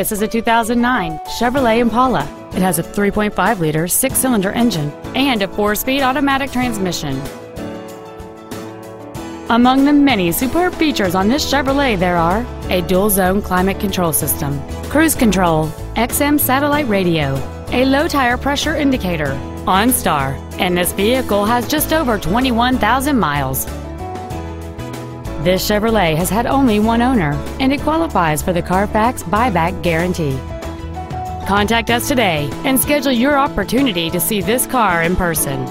This is a 2009 Chevrolet Impala. It has a 3.5-liter six-cylinder engine and a four-speed automatic transmission. Among the many superb features on this Chevrolet there are a dual-zone climate control system, cruise control, XM satellite radio, a low tire pressure indicator, OnStar, and this vehicle has just over 21,000 miles. This Chevrolet has had only one owner, and it qualifies for the Carfax buyback guarantee. Contact us today and schedule your opportunity to see this car in person.